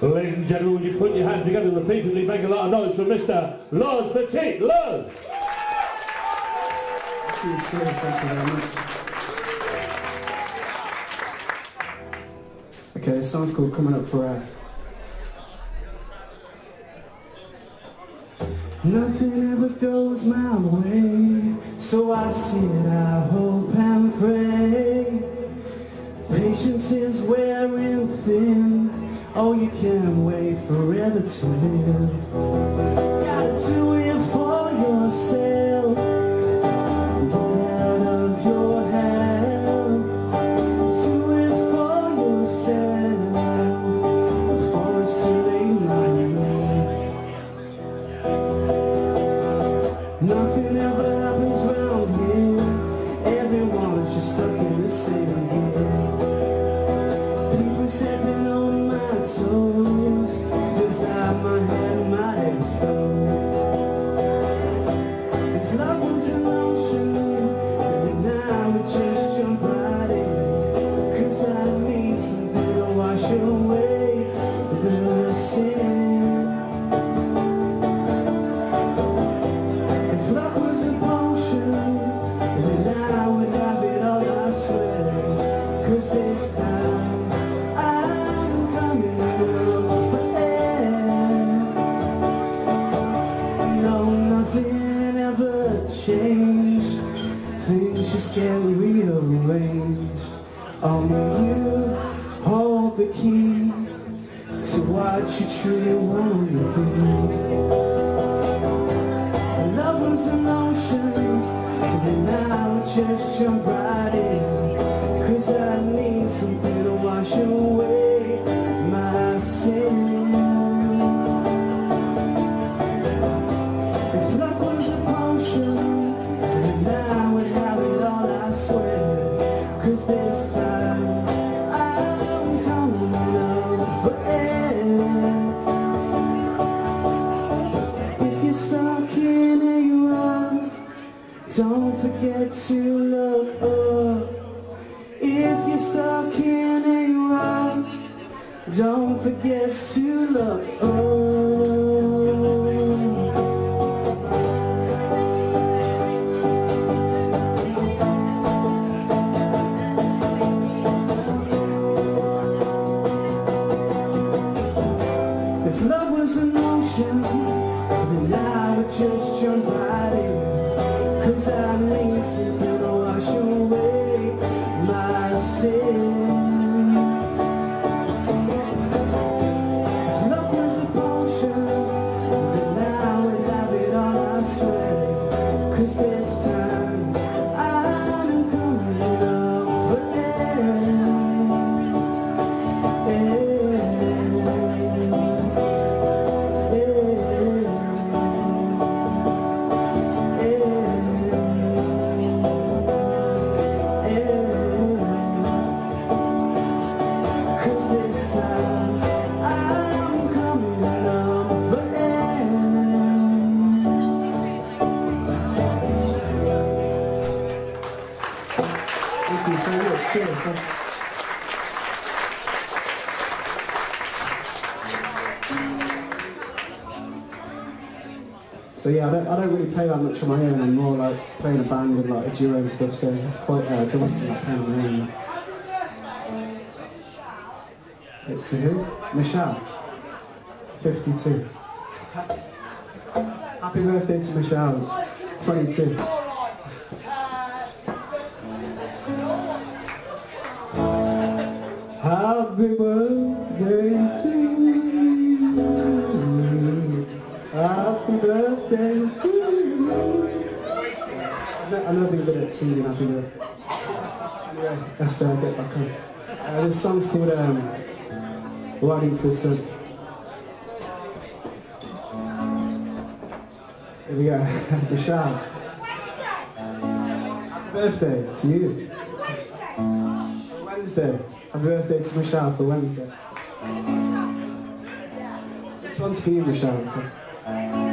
Ladies and gentlemen, would you put your hands together repeatedly, make a lot of noise for Mr. Loz Petit. Loz! Thank you, thank you very much. Okay, this song's called Coming Up for Air. Nothing ever goes my way, so I sit, I hope forever changed. Things just get rearranged. Only you hold the key to what you truly want to be. Don't forget to look up. If you're stuck in a rut, don't forget to look up. Cause I need to So yeah, I don't, I don't really play that much on my own. I'm more like playing a band with like a duo and stuff. So it's quite uh, daunting like playing on my own. It's who? Michelle. 52. Happy birthday to Michelle. 22. Birthday to you. I'm not doing good at singing happy birthday. Anyway, let's uh, get back on. Uh, this song's called um, Riding to the Sun. Here we go. Michelle. Happy birthday to you. Wednesday. Happy birthday to Michelle for Wednesday. This one's for you, Michelle.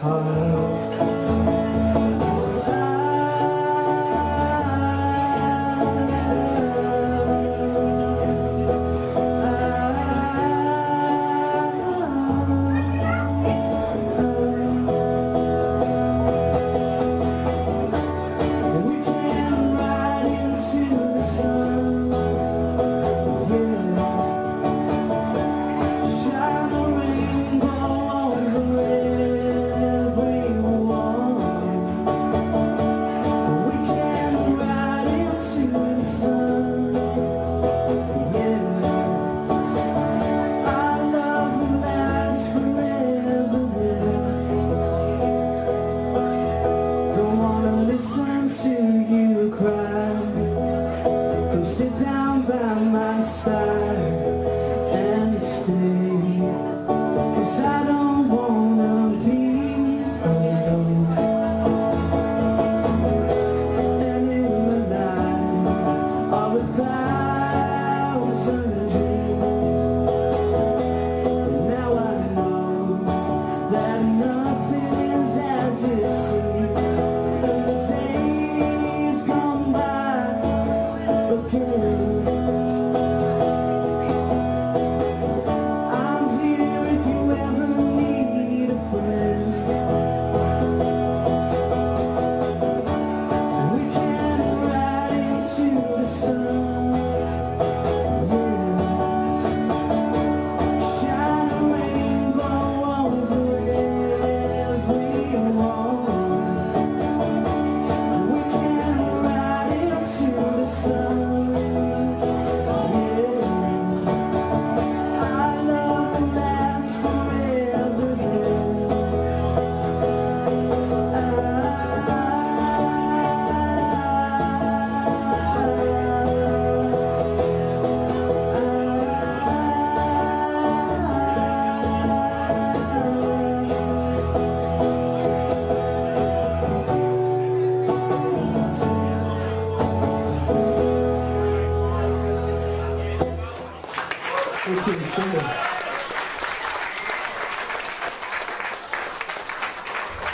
time.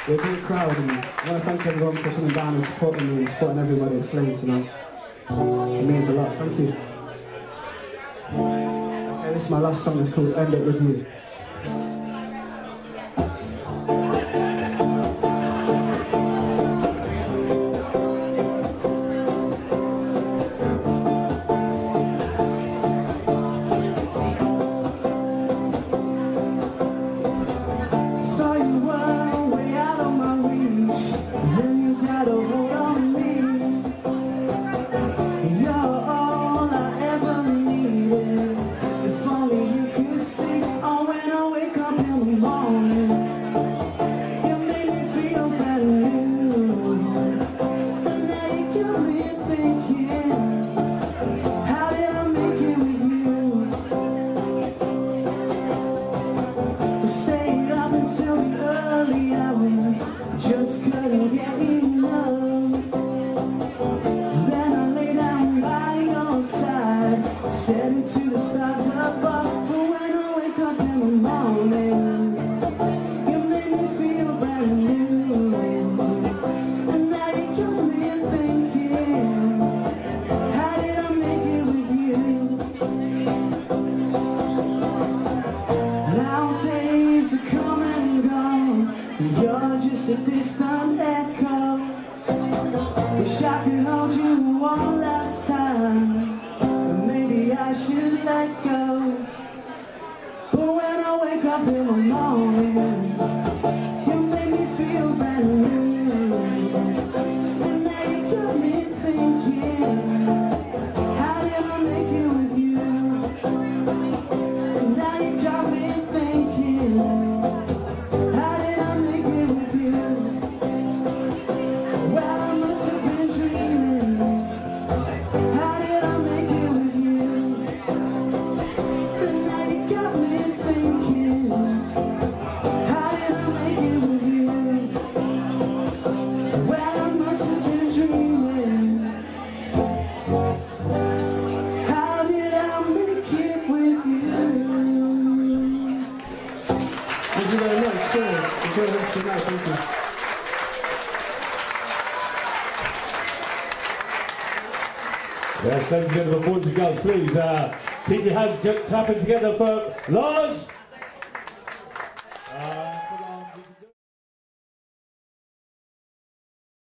We're a great crowd and I want to thank everyone for coming down and supporting me and supporting everybody that's playing tonight. It means a lot, thank you. Okay, this is my last song, it's called End It With You. smile me? Thank you very much. Cheers. Enjoy the rest of the night. Thank you. Yes, thank you, gentlemen. Boys and girls, please uh, keep your hands clapping together for Lars